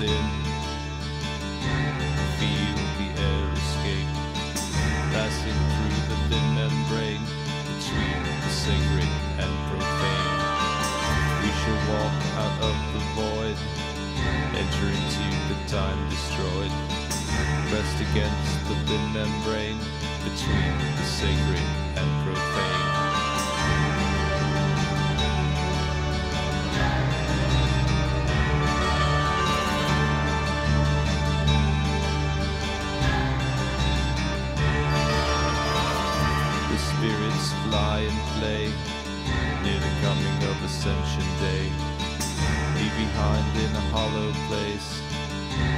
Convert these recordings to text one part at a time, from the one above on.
within. Feel the air escape, passing through the thin membrane between the sacred and profane. We shall walk out of the void, enter into the time destroyed, rest against the thin membrane between the sacred and profane. Fly and play near the coming of Ascension Day. Leave behind in a hollow place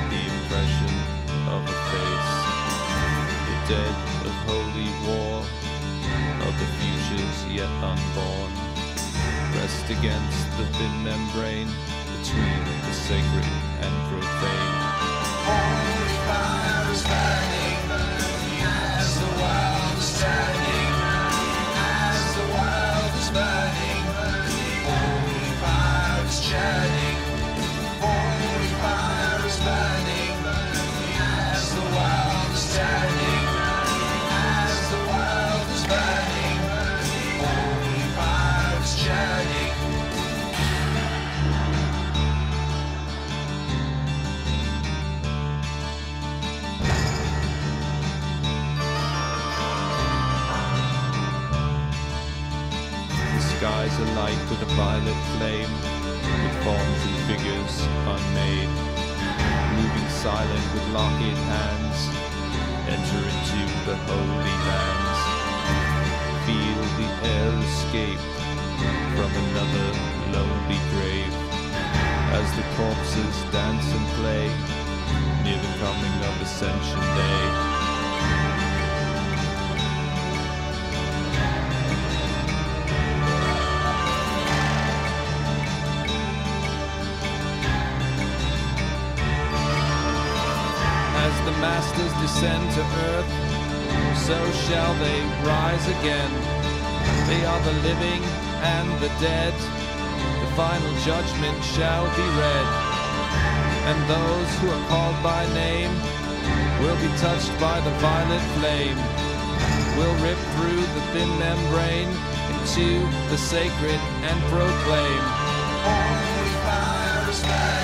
the impression of a face. The dead of holy war, of the futures yet unborn. Rest against the thin membrane between the sacred and profane. Skies alight with a violet flame, with forms and figures unmade. Moving silent with locked hands, enter into the holy lands. Feel the air escape from another lonely grave, as the corpses dance and play near the coming of Ascension Day. Masters descend to earth, so shall they rise again. They are the living and the dead. The final judgment shall be read. And those who are called by name will be touched by the violet flame. Will rip through the thin membrane into the sacred and proclaim. Holy fire is.